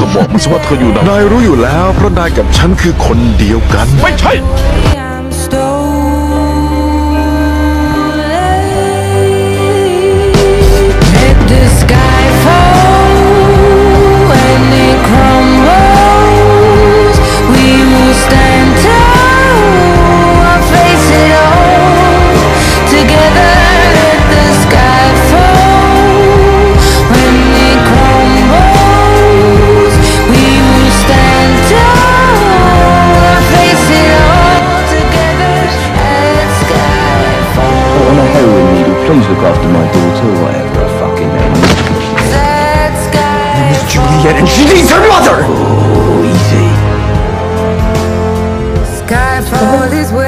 ก็บอกมันสิว่าเธออยู่ไหนนายรู้อยู่แล้วเพราะนายกับฉันคือคนเดียวกัน ไม่ใช่ Please look after my daughter, whatever her fucking name is. Name is Juliet, and she needs her mother! Oh, easy. Skyfall is where